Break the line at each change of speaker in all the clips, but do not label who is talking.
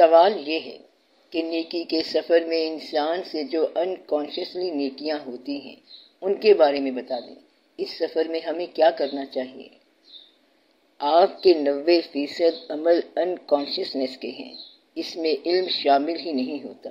سوال یہ ہے کہ نیکی کے سفر میں انسان سے جو انکانشیسلی نیکیاں ہوتی ہیں، ان کے بارے میں بتا دیں۔ اس سفر میں ہمیں کیا کرنا چاہیے؟ آپ کے نوے فیصد عمل انکانشیسنیس کے ہیں۔ اس میں علم شامل ہی نہیں ہوتا۔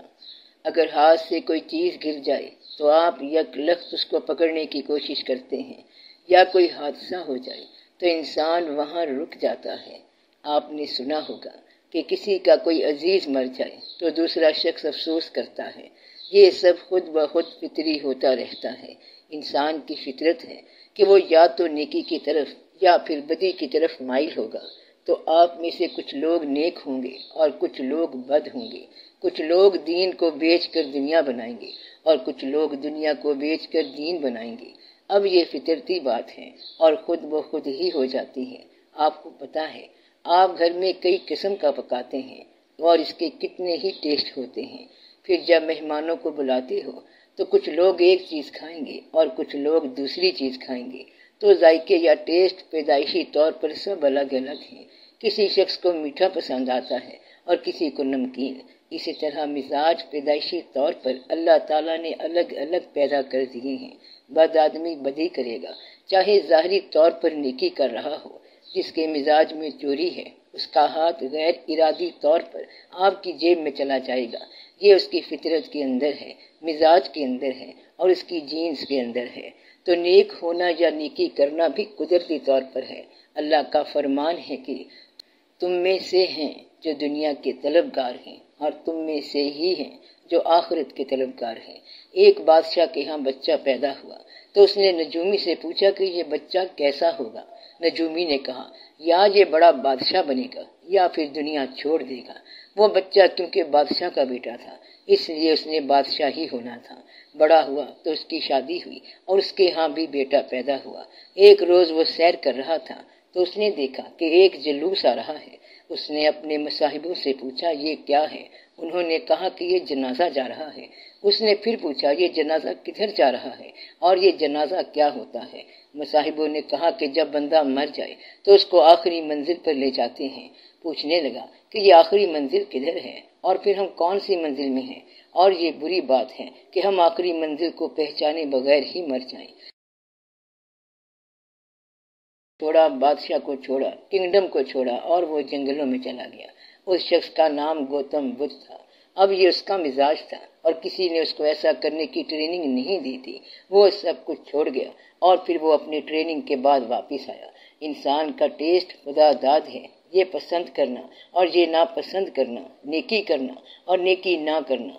اگر ہاتھ سے کوئی چیز گر جائے تو آپ یک لخت اس کو پکڑنے کی کوشش کرتے ہیں، یا کوئی حادثہ ہو جائے تو انسان وہاں رک جاتا ہے۔ آپ نے سنا ہوگا۔ کہ کسی کا کوئی عزیز مر جائے تو دوسرا شخص افسوس کرتا ہے۔ یہ سب خود بخود فطری ہوتا رہتا ہے۔ انسان کی فطرت ہے کہ وہ یا تو نیکی کی طرف یا پھر بدی کی طرف مائل ہوگا۔ تو آپ میں سے کچھ لوگ نیک ہوں گے اور کچھ لوگ بد ہوں گے۔ کچھ لوگ دین کو بیچ کر دنیا بنائیں گے اور کچھ لوگ دنیا کو بیچ کر دین بنائیں گے۔ اب یہ فطرتی بات ہے اور خود بخود ہی ہو جاتی ہے۔ آپ کو پتا ہے آپ گھر میں کئی قسم کا پکاتے ہیں اور اس کے کتنے ہی ٹیسٹ ہوتے ہیں۔ پھر جب مہمانوں کو بلاتے ہو تو کچھ لوگ ایک چیز کھائیں گے اور کچھ لوگ دوسری چیز کھائیں گے۔ تو ذائقے یا ٹیسٹ پیدائشی طور پر سب الگ الگ ہیں۔ کسی شخص کو میٹھا پسند آتا ہے اور کسی کو نمکین۔ اسی طرح مزاج پیدائشی طور پر اللہ تعالیٰ نے الگ الگ پیدا کر دیے ہیں۔ بد آدمی بدی کرے گا، چاہے ظاہری طور پر نیکی کر رہا ہو۔ جس کے مزاج میں چوری ہے، اس کا ہاتھ غیر ارادی طور پر آپ کی جیب میں چلا جائے گا۔ یہ اس کی فطرت کے اندر ہے، مزاج کے اندر ہے اور اس کی جینس کے اندر ہے۔ تو نیک ہونا یا نیکی کرنا بھی قدرتی طور پر ہے۔ اللہ کا فرمان ہے کہ تم میں سے ہیں جو دنیا کے طلبگار ہیں اور تم میں سے ہی ہیں جو آخرت کے طلبگار ہیں۔ ایک بادشاہ کے ہاں بچہ پیدا ہوا تو اس نے نجومی سے پوچھا کہ یہ بچہ کیسا ہوگا؟ نجومی نے کہا، یا یہ بڑا بادشاہ بنے گا، یا پھر دنیا چھوڑ دے گا۔ وہ بچہ کیونکہ بادشاہ کا بیٹا تھا، اس لیے اس نے بادشاہ ہی ہونا تھا۔ بڑا ہوا تو اس کی شادی ہوئی اور اس کے ہاں بھی بیٹا پیدا ہوا۔ ایک روز وہ سیر کر رہا تھا تو اس نے دیکھا کہ ایک جلوس آ رہا ہے۔ اس نے اپنے مصاحبوں سے پوچھا، یہ کیا ہے؟ انہوں نے کہا کہ یہ جنازہ جا رہا ہے۔ اس نے پھر پوچھا، یہ جنازہ کدھر جا رہا ہے اور یہ جنازہ کیا ہوتا ہے؟ مصاحبوں نے کہا کہ جب بندہ مر جائے تو اس کو آخری منزل پر لے جاتے ہیں۔ پوچھنے لگا کہ یہ آخری منزل کدھر ہے اور پھر ہم کون سی منزل میں ہیں؟ اور یہ بری بات ہے کہ ہم آخری منزل کو پہچانے بغیر ہی مر جائیں۔ چھوڑا بادشاہ کو چھوڑا کنگڈم کو چھوڑا اور وہ جنگلوں میں چلا گیا۔ اس شخص کا نام گوتم بدھ تھا۔ اب یہ اس کا مزاج تھا اور کسی نے اس کو ایسا کرنے کی ٹریننگ نہیں دی تھی۔ وہ سب کچھ چھوڑ گیا اور پھر وہ اپنی ٹریننگ کے بعد واپس آیا۔ انسان کا ٹیسٹ خدا داد ہے۔ یہ پسند کرنا اور یہ ناپسند کرنا، نیکی کرنا اور نیکی نہ کرنا۔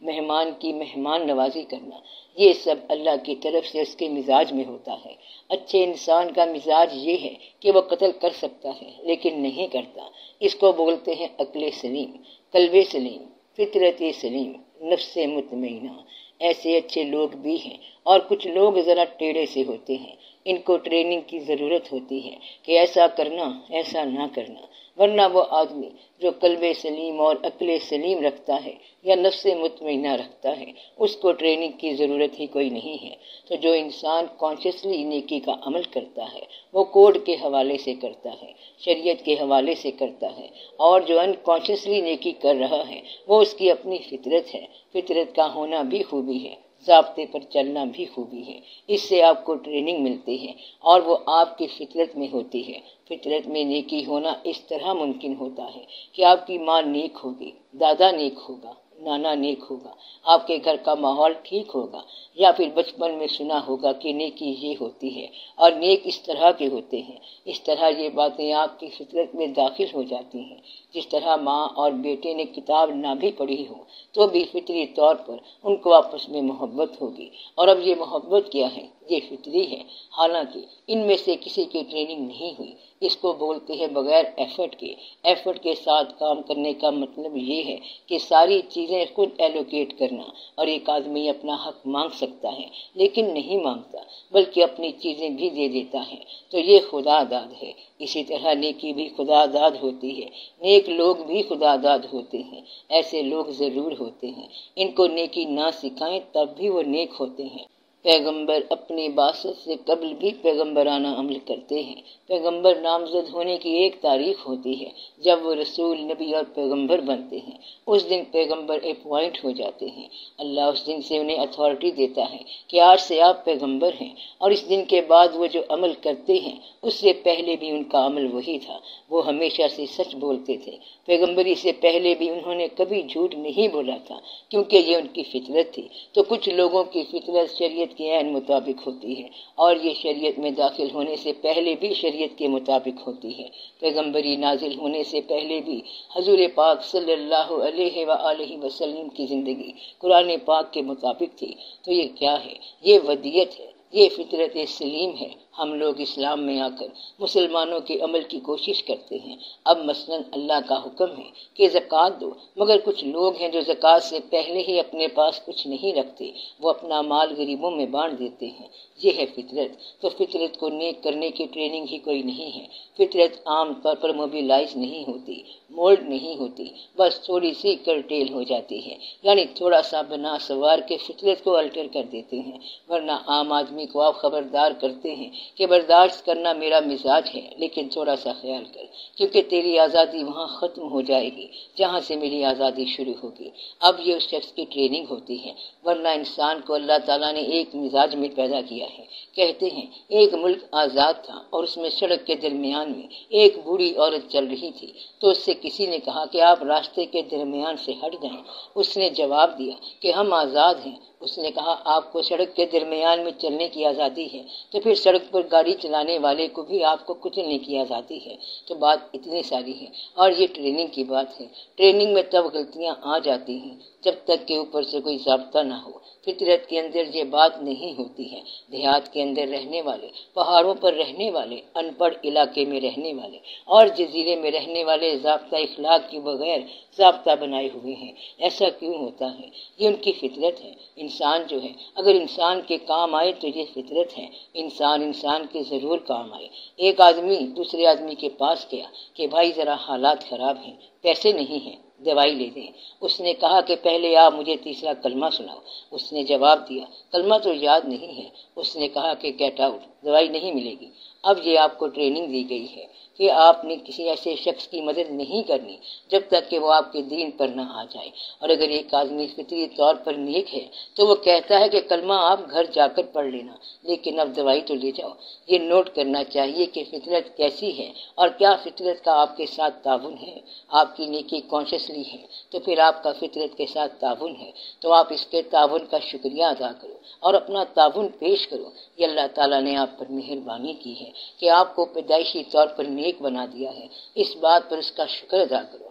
مہمان کی مہمان نوازی کرنا، یہ سب اللہ کی طرف سے اس کے مزاج میں ہوتا ہے۔ اچھے انسان کا مزاج یہ ہے کہ وہ قتل کر سکتا ہے، لیکن نہیں کرتا۔ اس کو بولتے ہیں عقل سلیم، قلب سلیم، فطرت سلیم، نفس مطمئنہ۔ ایسے اچھے لوگ بھی ہیں اور کچھ لوگ ذرا ٹیڑھے سے ہوتے ہیں۔ ان کو ٹریننگ کی ضرورت ہوتی ہے کہ ایسا کرنا، ایسا نہ کرنا۔ ورنہ وہ آدمی جو قلب سلیم اور عقل سلیم رکھتا ہے یا نفس مطمئنہ رکھتا ہے، اس کو ٹریننگ کی ضرورت ہی کوئی نہیں ہے۔ تو جو انسان کانشیسلی نیکی کا عمل کرتا ہے، وہ کوڈ کے حوالے سے کرتا ہے، شریعت کے حوالے سے کرتا ہے۔ اور جو انکانشیسلی نیکی کر رہا ہے، وہ اس کی اپنی فطرت ہے۔ فطرت کا ہونا بھی خوبی ہے ضابطے پر چلنا بھی خوبی ہے اس سے آپ کو ٹریننگ ملتی ہے اور وہ آپ کی فطرت میں ہوتی ہے۔ فطرت میں نیکی ہونا اس طرح ممکن ہوتا ہے کہ آپ کی ماں نیک ہوگی، دادا نیک ہوگا۔ نانا نیک ہوگا۔ آپ کے گھر کا ماحول ٹھیک ہوگا۔ یا پھر بچپن میں سنا ہوگا کہ نیکی یہ ہوتی ہے اور نیک اس طرح کے ہوتے ہیں۔ اس طرح یہ باتیں آپ کی فطرت میں داخل ہو جاتی ہیں۔ جس طرح ماں اور بیٹے نے کتاب نہ بھی پڑھی ہو، تو بھی فطری طور پر ان کو آپس میں محبت ہوگی۔ اور اب یہ محبت کیا ہے؟ یہ فطری ہے حالانکہ ان میں سے کسی کی ٹریننگ نہیں ہوئی۔ اس کو بولتے ہیں بغیر ایفرٹ کے۔ ایفرٹ کے ساتھ کام کرنے کا مطلب یہ ہے کہ ساری چیزیں خود ایلوکیٹ کرنا اور ایک آدمی اپنا حق مانگ سکتا ہے، لیکن نہیں مانگتا، بلکہ اپنی چیزیں بھی دے دیتا ہے۔ تو یہ خدا داد ہے۔ اسی طرح نیکی بھی خدا داد ہوتی ہے۔ نیک لوگ بھی خدا داد ہوتے ہیں۔ ایسے لوگ ضرور ہوتے ہیں۔ ان کو نیکی نہ سکھائیں تب بھی وہ نیک ہوتے ہیں۔ پیغمبر اپنی باست سے قبل بھی پیغمبرانہ عمل کرتے ہیں۔ پیغمبر نامزد ہونے کی ایک تاریخ ہوتی ہے جب وہ رسول، نبی اور پیغمبر بنتے ہیں۔ اس دن پیغمبر اپوائنٹ ہو جاتے ہیں۔ اللہ اس دن سے انہیں اتھارٹی دیتا ہے کہ آج سے آپ پیغمبر ہیں اور اس دن کے بعد وہ جو عمل کرتے ہیں، اس سے پہلے بھی ان کا عمل وہی تھا۔ وہ ہمیشہ سے سچ بولتے تھے۔ پیغمبری سے پہلے بھی انہوں نے کبھی جھوٹ نہیں بولا تھا کیونکہ یہ ان کی فطرت تھی۔ تو کچھ لوگوں کی فطرت شریعت شریعت کے عین مطابق ہوتی ہے اور یہ شریعت میں داخل ہونے سے پہلے بھی شریعت کے مطابق ہوتی ہے۔ پیغمبری نازل ہونے سے پہلے بھی حضور پاک صلی اللہ علیہ وآلہ وسلم کی زندگی قرآن پاک کے مطابق تھی۔ تو یہ کیا ہے؟ یہ ودیت ہے، یہ فطرت سلیم ہے۔ ہم لوگ اسلام میں آ کر مسلمانوں کے عمل کی کوشش کرتے ہیں۔ اب مثلا اللہ کا حکم ہے کہ زکوٰۃ دو، مگر کچھ لوگ ہیں جو زکوٰۃ سے پہلے ہی اپنے پاس کچھ نہیں رکھتے، وہ اپنا مال غریبوں میں بانٹ دیتے ہیں۔ یہ ہے فطرت۔ تو فطرت کو نیک کرنے کی ٹریننگ ہی کوئی نہیں ہے۔ فطرت عام طور پر موبیلائز نہیں ہوتی، مولڈ نہیں ہوتی، بس تھوڑی سی کرٹیل ہو جاتی ہے۔ یعنی تھوڑا سا بنا سوار کے فطرت کو الٹر کر دیتے ہیں۔ ورنہ عام آدمی کو آپ خبردار کرتے ہیں کہ برداشت کرنا میرا مزاج ہے، لیکن تھوڑا سا خیال کر، کیونکہ تیری آزادی وہاں ختم ہو جائے گی، جہاں سے میری آزادی شروع ہوگی۔ اب یہ اس شخص کی ٹریننگ ہوتی ہے، ورنہ انسان کو اللہ تعالیٰ نے ایک مزاج میں پیدا کیا ہے۔ کہتے ہیں، ایک ملک آزاد تھا اور اس میں سڑک کے درمیان میں ایک بوڑھی عورت چل رہی تھی۔ تو اس سے کسی نے کہا کہ آپ راستے کے درمیان سے ہٹ جائیں۔ اس نے جواب دیا کہ ہم آزاد ہیں اس نے کہا، آپ کو سڑک کے درمیان میں چلنے کی آزادی ہے، تو پھر سڑک پر گاڑی چلانے والے کو بھی آپ کو کچلنے کی آزادی ہے۔ تو بات اتنی ساری ہے۔ اور یہ ٹریننگ کی بات ہے۔ ٹریننگ میں تب غلطیاں آ جاتی ہیں۔ جب تک کہ اوپر سے کوئی ضابطہ نہ ہو۔ فطرت کے اندر یہ بات نہیں ہوتی ہے۔ دیہات کے اندر رہنے والے، پہاڑوں پر رہنے والے ان پڑھ علاقے میں رہنے والے اور جزیرے میں رہنے والے ضابطہ اخلاق کے بغیر ضابطہ بنائے ہوئے ہیں۔ ایسا کیوں ہوتا ہے؟ یہ ان کی فطرت ہے۔ انسان جو ہے، اگر انسان کے کام آئے تو یہ فطرت ہے۔ انسان انسان کے ضرور کام آئے۔ ایک آدمی دوسرے آدمی کے پاس گیا کہ بھائی ذرا حالات خراب ہیں، پیسے نہیں ہیں۔ دوائی لے دیں اس نے کہا کہ پہلے آپ مجھے تیسرا کلمہ سناؤ۔ اس نے جواب دیا، کلمہ تو یاد نہیں ہے۔ اس نے کہا کہ گیٹ آؤٹ دوائی نہیں ملے گی۔ اب یہ آپ کو ٹریننگ دی گئی ہے کہ آپ نے کسی ایسے شخص کی مدد نہیں کرنی جب تک کہ وہ آپ کے دین پر نہ آ جائے۔ اور اگر ایک آدمی فطری طور پر نیک ہے تو وہ کہتا ہے کہ کلمہ آپ گھر جا کر پڑھ لینا، لیکن اب دوائی تو لے جاؤ۔ یہ نوٹ کرنا چاہیے کہ فطرت کیسی ہے اور کیا فطرت کا آپ کے ساتھ تعاون ہے۔ آپ کی نیکی کانشیسلی ہے تو پھر آپ کا فطرت کے ساتھ تعاون ہے۔ تو آپ اس کے تعاون کا شکریہ ادا کرو اور اپنا تعاون پیش کرو۔ یہ اللہ تعالیٰ نے آپ پر مہربانی کی ہے کہ آپ کو پیدائشی طور پر نیک بنا دیا ہے۔ اس بات پر اس کا شکر ادا کرو۔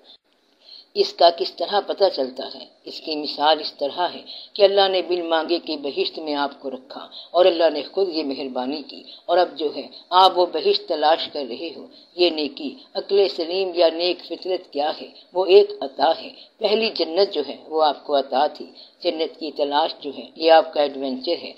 اس کا کس طرح پتہ چلتا ہے؟ اس کی مثال اس طرح ہے کہ اللہ نے بل مانگے کی بہشت میں آپ کو رکھا اور اللہ نے خود یہ مہربانی کی۔ اور اب جو ہے، آپ وہ بہشت تلاش کر رہے ہو۔ یہ نیکی عقل سلیم یا نیک فطرت کیا ہے؟ وہ ایک عطا ہے۔ پہلی جنت جو ہے، وہ آپ کو عطا تھی۔ جنت کی تلاش جو ہے، یہ آپ کا ایڈونچر ہے۔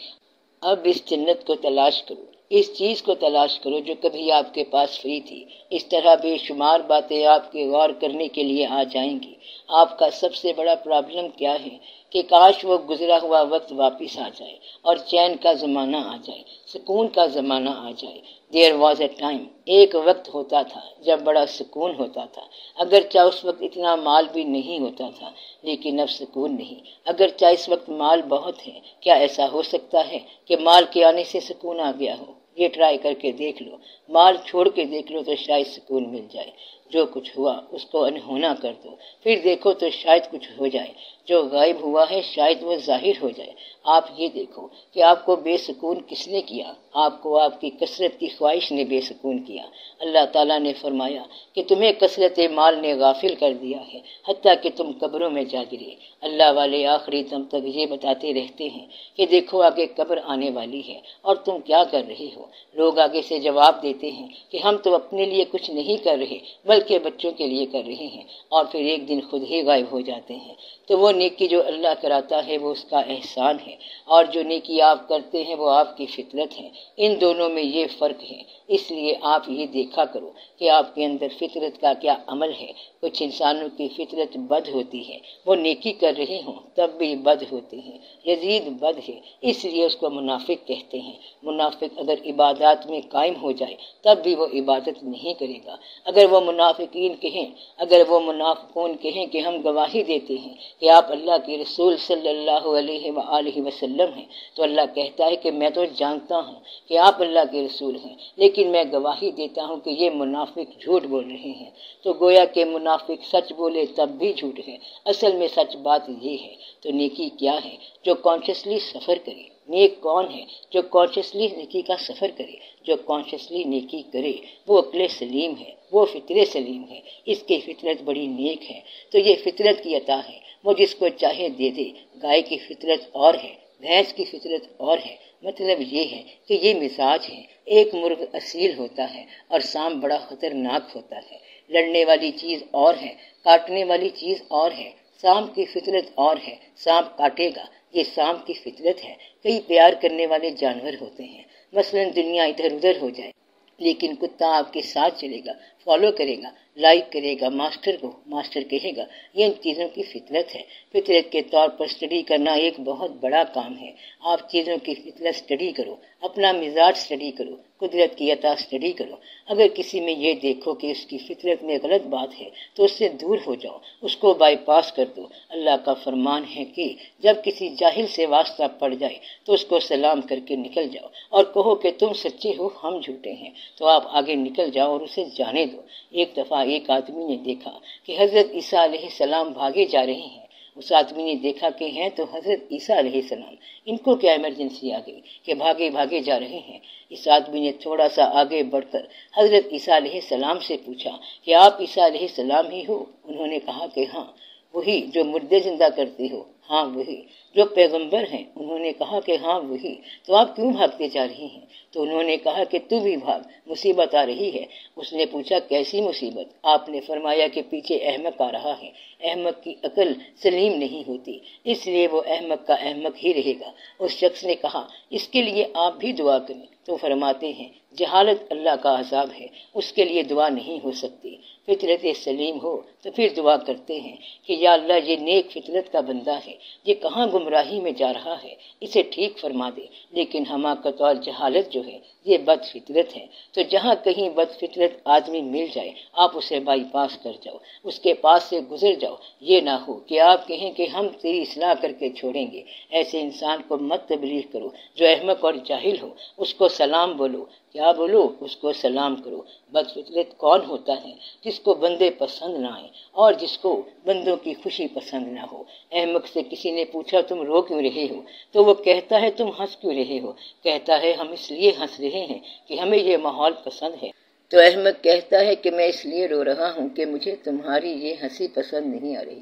اب اس جنت کو تلاش کرو۔ اس چیز کو تلاش کرو جو کبھی آپ کے پاس فری تھی۔ اس طرح بے شمار باتیں آپ کے غور کرنے کے لیے آ جائیں گی۔ آپ کا سب سے بڑا پرابلم کیا ہے کہ کاش وہ گزرا ہوا وقت واپس آ جائے اور چین کا زمانہ آ جائے، سکون کا زمانہ آ جائے۔ دیر واز اے ٹائم ایک وقت ہوتا تھا جب بڑا سکون ہوتا تھا۔ اگرچہ اس وقت اتنا مال بھی نہیں ہوتا تھا، لیکن اب سکون نہیں۔ اگرچہ اس وقت مال بہت ہے، کیا ایسا ہو سکتا ہے کہ مال کے آنے سے سکون آ گیا ہو؟ یہ ٹرائی کر کے دیکھ لو۔ مال چھوڑ کے دیکھ لو تو شاید سکون مل جائے۔ جو کچھ ہوا، اس کو انہونا کر دو۔ پھر دیکھو تو شاید کچھ ہو جائے۔ جو غائب ہوا ہے، شاید وہ ظاہر ہو جائے۔ آپ یہ دیکھو کہ آپ کو بے سکون کس نے کیا؟ آپ کو آپ کی کثرت کی خواہش نے بے سکون کیا۔ اللہ تعالیٰ نے فرمایا کہ تمہیں کثرت مال نے غافل کر دیا ہے، حتیٰ کہ تم قبروں میں جا گرے۔ اللہ والے آخری دم تک یہ بتاتے رہتے ہیں کہ دیکھو آگے قبر آنے والی ہے۔ اور تم کیا کر رہے ہو؟ لوگ آگے سے جواب دیتے ہیں کہ ہم تو اپنے لیے کچھ نہیں کر رہے بلکہ بچوں کے لیے کر رہے ہیں اور پھر ایک دن خود ہی غائب ہو جاتے ہیں۔ تو وہ نیکی جو اللہ کراتا ہے وہ اس کا احسان ہے اور جو نیکی آپ کرتے ہیں وہ آپ کی فطرت ہے۔ ان دونوں میں یہ فرق ہے۔ اس لیے آپ یہ دیکھا کرو کہ آپ کے اندر فطرت کا کیا عمل ہے۔ کچھ انسانوں کی فطرت بد ہوتی ہے، وہ نیکی کر رہے ہوں، تب بھی بد ہوتے ہیں یزید بد ہے، اس لیے اس کو منافق کہتے ہیں۔ منافق اگر عبادات میں قائم ہو جائے، تب بھی وہ عبادت نہیں کرے گا۔ اگر وہ منافقین کہیں، اگر وہ منافقون کہیں کہ ہم گواہی دیتے ہیں کہ آپ اللہ کے رسول صلی اللہ علیہ وآلہ وسلم ہیں، تو اللہ کہتا ہے کہ میں تو جانتا ہوں کہ آپ اللہ کے رسول ہیں، لیکن میں گواہی دیتا ہوں کہ یہ منافق جھوٹ بول رہے ہیں۔ تو گویا کہ منافق سچ بولے تب بھی جھوٹ ہے۔ اصل میں سچ بات یہ ہے، تو نیکی کیا ہے؟ جو کانشیسلی سفر کرے۔ نیک کون ہے؟ جو کانشیسلی نیکی کا سفر کرے۔ جو کانشیسلی نیکی کرے، وہ اکلے سلیم ہے، وہ فطر سلیم ہے۔ اس کی فطرت بڑی نیک ہے۔ تو یہ فطرت کی عطا ہے۔ وہ جس کو چاہے دے دے۔ گائے کی فطرت اور ہے، بھینس کی فطرت اور ہے۔ مطلب یہ ہے کہ یہ مزاج ہے۔ ایک مرغ اصیل ہوتا ہے اور سام بڑا خطرناک ہوتا ہے۔ لڑنے والی چیز اور ہے، کاٹنے والی چیز اور ہے سام کی فطرت اور ہے، سانپ کاٹے گا، یہ سام کی فطرت ہے۔ کئی پیار کرنے والے جانور ہوتے ہیں۔ مثلا دنیا ادھر ادھر ہو جائے، لیکن کتا آپ کے ساتھ چلے گا۔ فالو کرے گا، لائک کرے گا، ماسٹر کو، ماسٹر کہے گا، یہ ان چیزوں کی فطرت ہے۔ فطرت کے طور پر اسٹڈی کرنا ایک بہت بڑا کام ہے۔ آپ چیزوں کی فطرت اسٹڈی کرو، اپنا مزاج اسٹڈی کرو، قدرت کی عطا اسٹڈی کرو۔ اگر کسی میں یہ دیکھو کہ اس کی فطرت میں غلط بات ہے، تو اس سے دور ہو جاؤ، اس کو بائی پاس کر دو۔ اللہ کا فرمان ہے کہ جب کسی جاہل سے واسطہ پڑ جائے، تو اس کو سلام کر کے نکل جاؤ۔ اور کہو کہ تم سچے ہو، ہم جھوٹے ہیں۔ تو آپ آگے نکل جاؤ اور اسے جانے دو۔ ایک دفعہ ایک آدمی نے دیکھا کہ حضرت عیسیٰ علیہ السلام بھاگے جا رہے ہیں۔ اس آدمی نے دیکھا کہ ہیں تو حضرت عیسیٰ علیہ السلام۔ ان کو کیا ایمرجنسی آ گئی کہ بھاگے بھاگے جا رہے ہیں۔ اس آدمی نے تھوڑا سا آگے بڑھ کر حضرت عیسیٰ علیہ السلام سے پوچھا کہ آپ عیسیٰ علیہ السلام ہی ہو؟ انہوں نے کہا کہ ہاں وہی جو مردے زندہ کرتے ہو۔ ہاں وہی۔ جو پیغمبر ہیں، انہوں نے کہا کہ ہاں وہی۔ تو آپ کیوں بھاگتے جا رہی ہیں؟ تو انہوں نے کہا کہ تو بھی بھاگ، مصیبت آ رہی ہے۔ اس نے پوچھا، کیسی مصیبت؟ آپ نے فرمایا کہ پیچھے احمد آ رہا ہے۔ احمد کی عقل سلیم نہیں ہوتی، اس لیے وہ احمد کا احمد ہی رہے گا۔ اس شخص نے کہا، اس کے لیے آپ بھی دعا کریں۔ تو فرماتے ہیں، جہالت اللہ کا عذاب ہے، اس کے لیے دعا نہیں ہو سکتی۔ فطرت سلیم ہو تو پھر دعا کرتے ہیں کہ یا اللہ، یہ نیک فطرت کا بندہ ہے، یہ کہاں گم گمراہی میں جا رہا ہے، اسے ٹھیک فرما دے۔ لیکن حماقت اور جہالت جو ہے، یہ بد فطرت ہے۔ تو جہاں کہیں بد فطرت آدمی مل جائے، آپ اسے بائی پاس کر جاؤ۔ اس کے پاس سے گزر جاؤ۔ یہ نہ ہو کہ آپ کہیں کہ ہم تیری اصلاح کر کے چھوڑیں گے۔ ایسے انسان کو مت تبلیغ کرو۔ جو احمق اور جاہل ہو، اس کو سلام بولو۔ کیا بولو؟ اس کو سلام کرو۔ بد فطرت کون ہوتا ہے؟ جس کو بندے پسند نہ آئے اور جس کو بندوں کی خوشی پسند نہ ہو۔ احمد سے کسی نے پوچھا تم رو کیوں رہے ہو؟ تو وہ کہتا ہے، تم ہنس کیوں رہے ہو؟ کہتا ہے، ہم اس لیے ہنس رہے ہیں کہ ہمیں یہ ماحول پسند ہے۔ تو احمد کہتا ہے کہ میں اس لیے رو رہا ہوں کہ مجھے تمہاری یہ ہنسی پسند نہیں آ رہی۔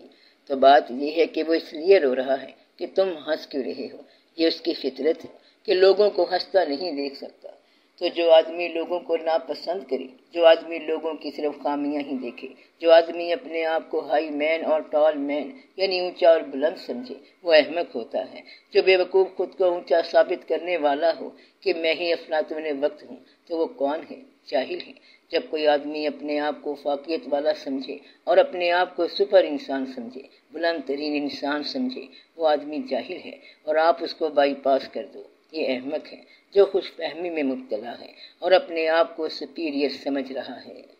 تو بات یہ ہے کہ وہ اس لیے رو رہا ہے کہ تم ہنس کیوں رہے ہو؟ یہ اس کی فطرت ہے کہ لوگوں کو ہنستا نہیں دیکھ سکتا۔ تو جو آدمی لوگوں کو ناپسند کرے، جو آدمی لوگوں کی صرف خامیاں ہی دیکھے، جو آدمی اپنے آپ کو ہائی مین اور ٹال مین یعنی اونچا اور بلند سمجھے، وہ احمد ہوتا ہے۔ جو بے وقوف خود کو اونچا ثابت کرنے والا ہو کہ میں ہی افلاطون وقت ہوں، تو وہ کون ہے؟ جاہل ہے۔ جب کوئی آدمی اپنے آپ کو فاقیت والا سمجھے اور اپنے آپ کو سپر انسان سمجھے، بلند ترین انسان سمجھے، وہ آدمی جاہل ہے اور آپ اس کو بائی پاس کر دو۔ یہ احمق ہے، جو خوش فہمی میں مبتلا ہے اور اپنے آپ کو سپیریئر سمجھ رہا ہے۔